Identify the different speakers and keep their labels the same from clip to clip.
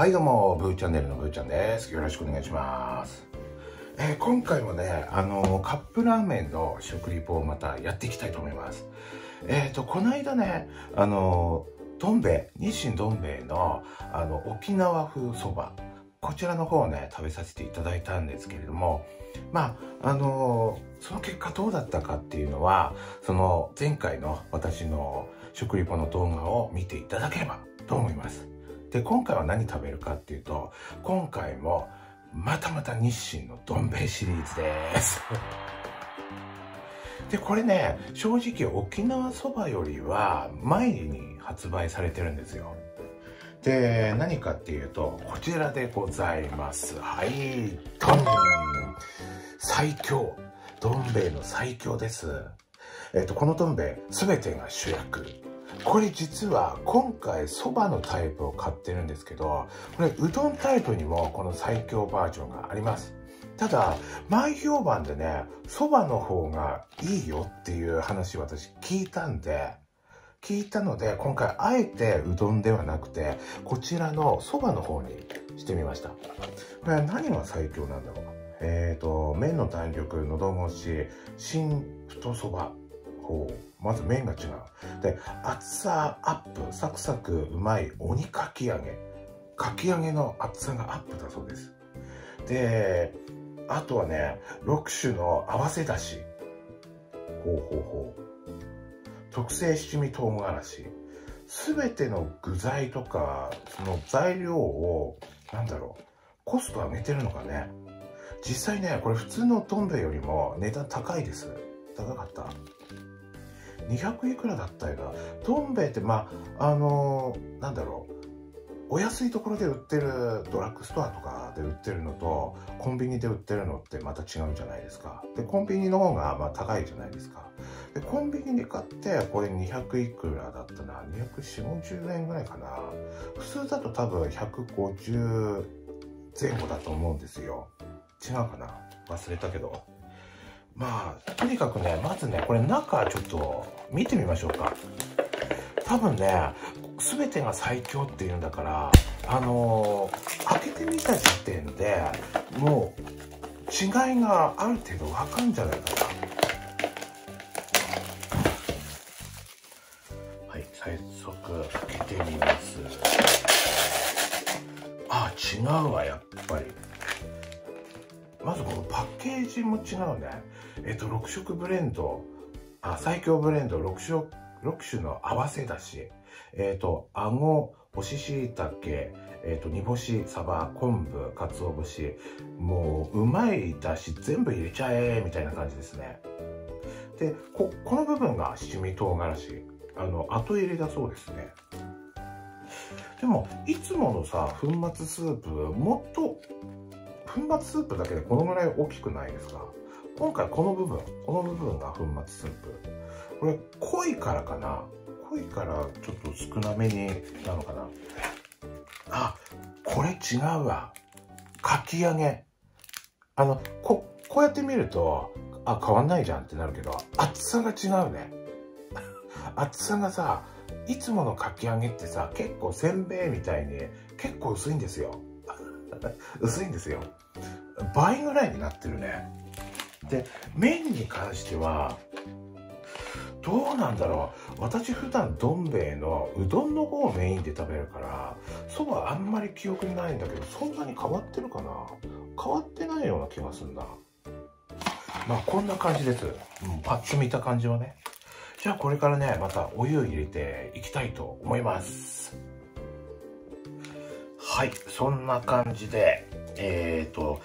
Speaker 1: はいどうも、ブーチャンネルのブーちゃんです。よろしくお願いします。えー、今回もね、あのカップラーメンの食リポをまたやっていきたいと思います。えっ、ー、と、この間ね、あのどん兵衛、日清どん兵衛の、あの、沖縄風そば、こちらの方をね、食べさせていただいたんですけれども、まあ、あのその結果どうだったかっていうのは、その前回の私の食リポの動画を見ていただければと思います。で、今回は何食べるかっていうと、今回もまたまた日清のどん兵衛シリーズです。で、これね、正直沖縄そばよりは前に発売されてるんですよ。で、何かっていうと、こちらでございます。はい、ドン最強どん兵衛の最強です。えっ、と、このどん兵衛、すべてが主役。これ実は今回そばのタイプを買ってるんですけど、これうどんタイプにもこの最強バージョンがあります。ただ、前評判でね、そばの方がいいよっていう話私聞いたんで、聞いたので、今回あえてうどんではなくて、こちらのそばの方にしてみました。これは何が最強なんだろう？えっ、ー、と、麺の弾力、喉越し、新太そば法。まず麺が違う。で、厚さアップ、サクサクうまい鬼かき揚げ。かき揚げの厚さがアップだそうです。で、あとはね、6種の合わせだし。ほうほうほう。特製七味唐辛子。すべての具材とか、その材料を、なんだろう、コスト上げてるのかね。実際ね、これ普通のどん兵衛よりも値段高いです。高かった。200いくらだったよな。どん兵衛って、まあ、あのー、なんだろう。お安いところで売ってるドラッグストアとかで売ってるのとコンビニで売ってるのってまた違うじゃないですか。で、コンビニの方がまあ高いじゃないですか。で、コンビニで買ってこれ200いくらだったな。240、50円ぐらいかな。普通だと多分150前後だと思うんですよ。違うかな？忘れたけど。まあ、とにかくね、まずね、これ中ちょっと見てみましょうか。多分ね、全てが最強っていうんだから、あのー、開けてみた時点でもう違いがある程度わかるんじゃないかな。はい、早速開けてみます。あ、違うわ、やっぱり。まずこのパッケージも違うね。えっと、6色ブレンド、あ、最強ブレンド6色、6種の合わせだし、えっ、と、あご、干し椎茸、えっ、と、煮干し、サバ、昆布、鰹節、もう、うまいだし全部入れちゃえ、みたいな感じですね。で、こ、この部分が七味唐辛子。あの、後入れだそうですね。でも、いつものさ、粉末スープ、もっと粉末スープだけでこのぐらい大きくないですか？今回この部分この部分が粉末スープ。これ濃いからかな？濃いからちょっと少なめになのかな？あこれ違うわ。かき揚げ。あのここうやって見るとあ変わんないじゃんってなるけど厚さが違うね。厚さがさいつものかき揚げってさ結構せんべいみたいに結構薄いんですよ。薄いんですよ。倍ぐらいになってるね。で麺に関してはどうなんだろう。私普段どん兵衛のうどんの方をメインで食べるからそばあんまり記憶にないんだけどそんなに変わってるかな。変わってないような気がするな。まあこんな感じです、うん、パッと見た感じはね。じゃあこれからねまたお湯入れていきたいと思います。はいそんな感じでえっ、ー、と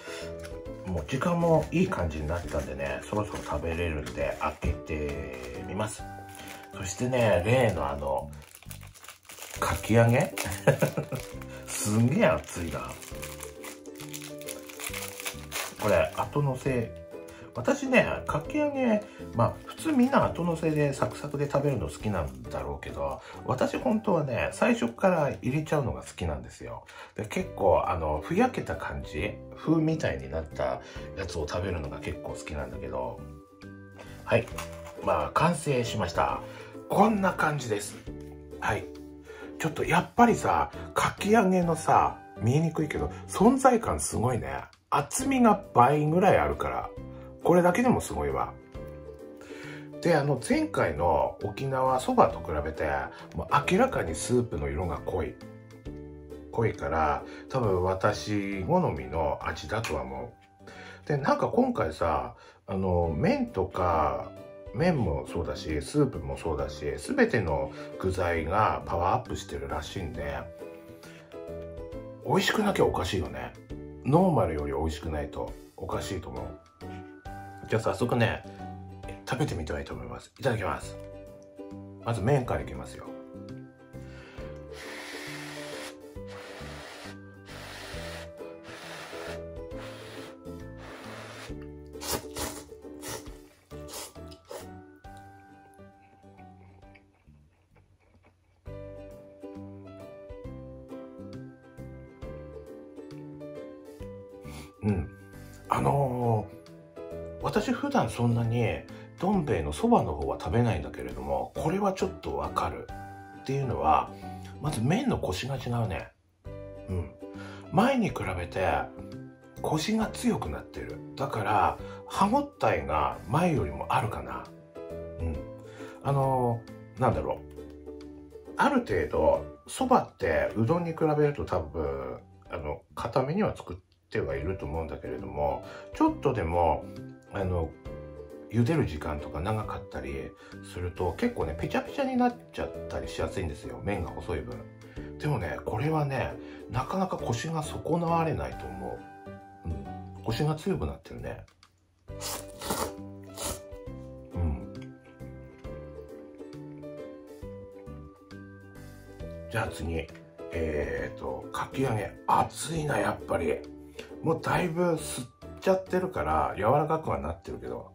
Speaker 1: もう時間もいい感じになったんでねそろそろ食べれるんで開けてみます。そしてね例のあのかき揚げ？すんげえ熱いな。これ後のせ私ね、かき揚げ、まあ、普通みんな後乗せでサクサクで食べるの好きなんだろうけど、私本当はね、最初から入れちゃうのが好きなんですよ。で結構、あの、ふやけた感じ、風みたいになったやつを食べるのが結構好きなんだけど、はい。まあ、完成しました。こんな感じです。はい。ちょっとやっぱりさ、かき揚げのさ、見えにくいけど、存在感すごいね。厚みが倍ぐらいあるから、これだけでもすごいわ。で、あの、前回の沖縄そばと比べて、もう明らかにスープの色が濃い。濃いから、多分私好みの味だとは思う。で、なんか今回さ、あの、麺とか、麺もそうだし、スープもそうだし、すべての具材がパワーアップしてるらしいんで、美味しくなきゃおかしいよね。ノーマルより美味しくないとおかしいと思う。じゃあ早速ね、食べてみたいと思います。いただきます。まず麺からいきますよ。うん。あのー、私普段そんなにどん兵衛のそばの方は食べないんだけれども、これはちょっとわかる。っていうのは、まず麺のコシが違うね。うん。前に比べて、コシが強くなってる。だから、歯ごたえが前よりもあるかな。うん。あのー、なんだろう。ある程度、そばってうどんに比べると多分、あの、固めには作ってはいると思うんだけれども、ちょっとでも、あの、茹でる時間とか長かったりすると結構ねペチャペチャになっちゃったりしやすいんですよ。麺が細い分。でもねこれはねなかなかコシが損なわれないと思う、うん、コシが強くなってるね。うん。じゃあ次。えっ、ー、とかき揚げ。熱いなやっぱり。もうだいぶ吸っちゃってるから柔らかくはなってるけど。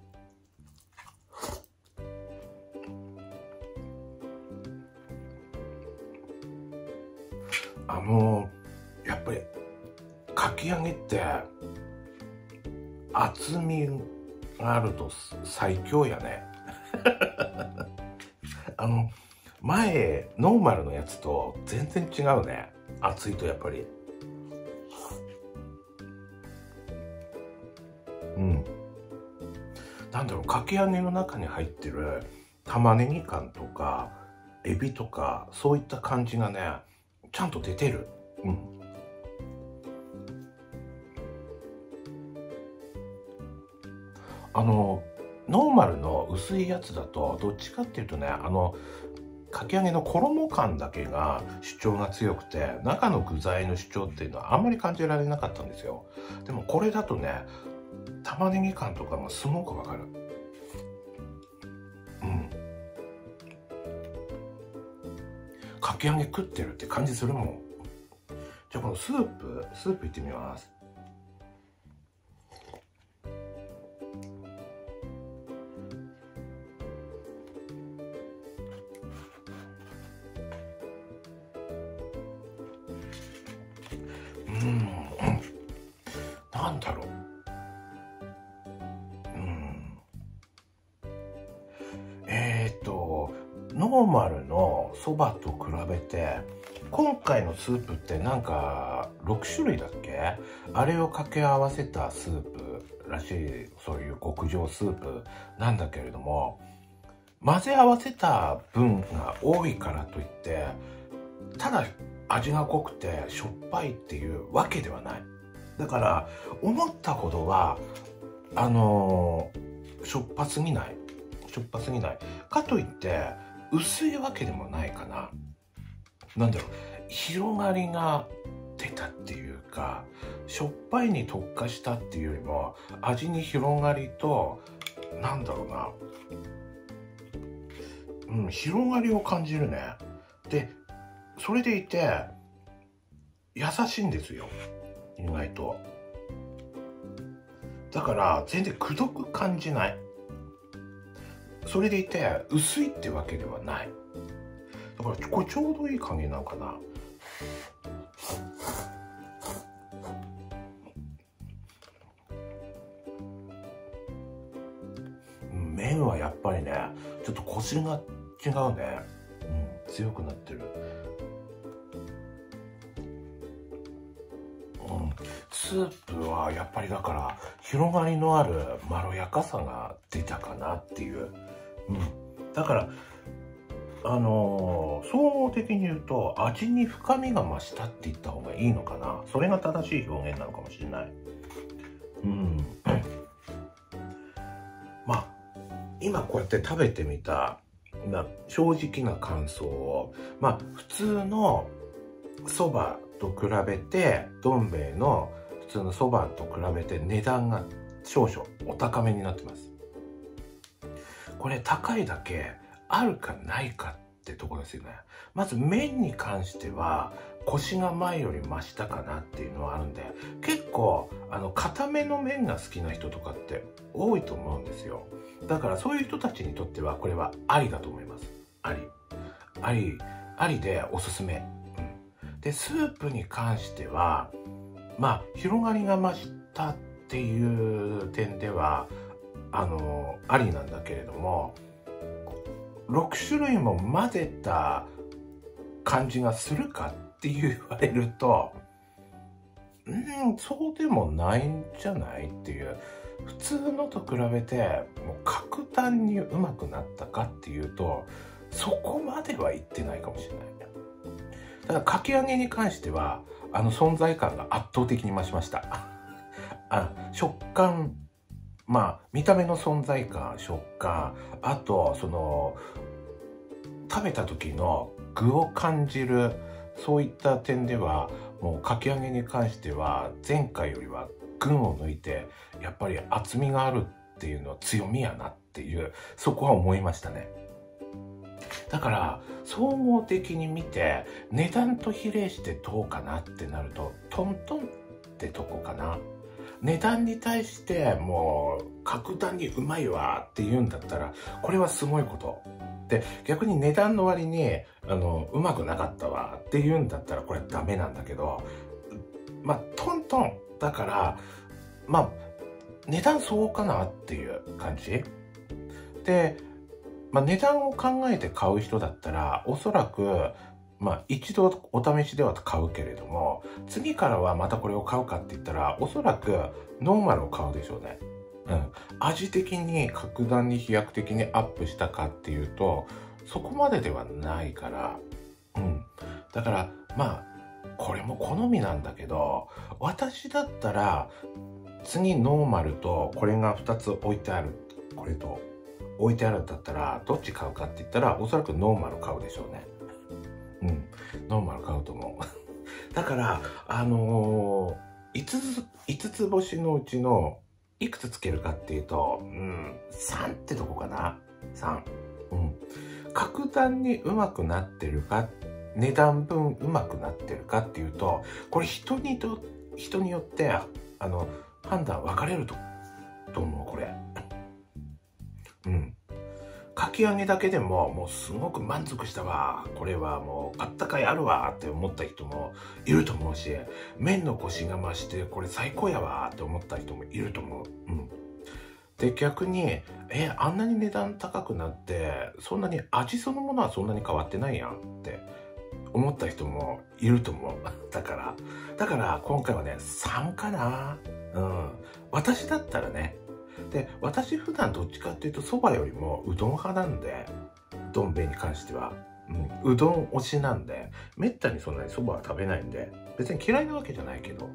Speaker 1: あのやっぱりかき揚げって厚みがあると最強やね。あの前ノーマルのやつと全然違うね。厚いとやっぱりうんなんだろうかき揚げの中に入ってる玉ねぎ感とかエビとかそういった感じがねちゃんと出てる。うん。あの、ノーマルの薄いやつだと、どっちかっていうとね、あの、かき揚げの衣感だけが主張が強くて、中の具材の主張っていうのはあんまり感じられなかったんですよ。でもこれだとね、玉ねぎ感とかがすごくわかる。うん。かき揚げ食ってるって感じするもん。じゃあこのスープスープいってみます。ノーマルのそばと比べて今回のスープってなんか6種類だっけ？あれを掛け合わせたスープらしいそういう極上スープなんだけれども混ぜ合わせた分が多いからといってただ味が濃くてしょっぱいっていうわけではない。だから思ったほどはあのー、しょっぱすぎない。しょっぱすぎない。かといって薄いわけでもないかな。なんだろう、広がりが出たっていうか、しょっぱいに特化したっていうよりも、味に広がりと、なんだろうな、うん、広がりを感じるね。で、それでいて、優しいんですよ。意外と。だから、全然くどく感じない。それでいて薄いってわけではない。だからこれちょうどいい加減なのかな。麺はやっぱりねちょっとコシが違うね、うん、強くなってる。スープはやっぱりだから広がりのあるまろやかさが出たかなっていう。うん。だから、あのー、総合的に言うと味に深みが増したって言った方がいいのかな。それが正しい表現なのかもしれない。うん。まあ、今こうやって食べてみた、な正直な感想を、まあ、普通のそばと比べて、どん兵衛の普通のそばと比べて値段が少々お高めになってます。これ高いだけあるかないかってとこですよね。まず麺に関してはコシが前より増したかなっていうのはあるんで、結構あの固めの麺が好きな人とかって多いと思うんですよ。だからそういう人たちにとってはこれはありだと思います。あり。あり、ありでおすすめ。うん、で、スープに関しては、まあ、広がりが増したっていう点では、あの、ありなんだけれども、6種類も混ぜた感じがするかって言われると、うん、そうでもないんじゃないっていう。普通のと比べて、もう格段にうまくなったかっていうと、そこまではいってないかもしれないた。だかき揚げに関しては、あの存在感が圧倒的に増しました。あ食感、まあ、見た目の存在感、食感、あと、その、食べた時の具を感じる、そういった点では、もうかき揚げに関しては、前回よりは群を抜いて、やっぱり厚みがあるっていうのは強みやなっていう、そこは思いましたね。だから、総合的に見て、値段と比例してどうかなってなると、トントンってとこかな。値段に対してもう格段にうまいわって言うんだったら、これはすごいこと。で、逆に値段の割に、あの、うまくなかったわって言うんだったら、これダメなんだけど、まあ、トントン。だから、まあ、値段相応かなっていう感じ。で、まあ、値段を考えて買う人だったら、おそらく、まあ、一度お試しでは買うけれども、次からはまたこれを買うかって言ったら、おそらくノーマルを買うでしょうね。うん。味的に格段に飛躍的にアップしたかっていうと、そこまでではないから、うん。だから、まあ、これも好みなんだけど、私だったら、次ノーマルとこれが2つ置いてある。これと置いてあるんだったら、どっち買うかって言ったら、おそらくノーマル買うでしょうね。うん。ノーマル買うと思う。だから、あのー、5つ、5つ星のうちのいくつつけるかっていうと、うん、3ってとこかな。3。うん。格段にうまくなってるか、値段分うまくなってるかっていうと、これ人にと、人によって、あの、判断分かれると、と思う、これ。うん。かき揚げだけでももうすごく満足したわ。これはもうあったかいあるわって思った人もいると思うし、麺のコシが増してこれ最高やわって思った人もいると思う。うん。で、逆に、え、あんなに値段高くなって、そんなに味そのものはそんなに変わってないやんって思った人もいると思う。だから、だから今回はね、3かな。うん。私だったらね、で、私普段どっちかっていうと蕎麦よりもうどん派なんで、どん兵衛に関しては。うん、うどん推しなんで、めったにそんなに蕎麦は食べないんで、別に嫌いなわけじゃないけど。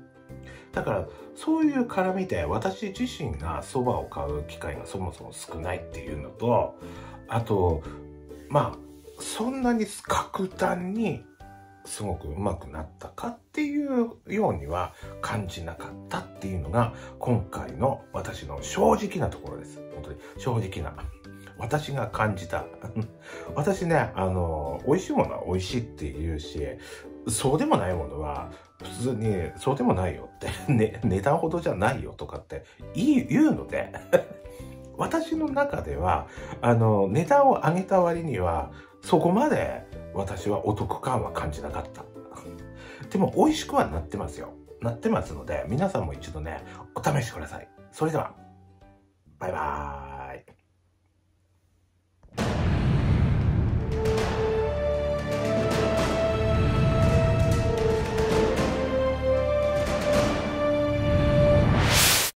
Speaker 1: だから、そういう絡みで私自身が蕎麦を買う機会がそもそも少ないっていうのと、あと、まあ、そんなに格段にすごく上手くなったかっていうようには感じなかったっていうのが今回の私の正直なところです。本当に正直な。私が感じた。私ね、あの、美味しいものは美味しいって言うし、そうでもないものは普通にそうでもないよって、ね、値段ほどじゃないよとかって言うので私の中では、あの、値段を上げた割には、そこまで私はお得感は感じなかった。でも美味しくはなってますよ。なってますので、皆さんも一度ね、お試しください。それでは、バイバーイ。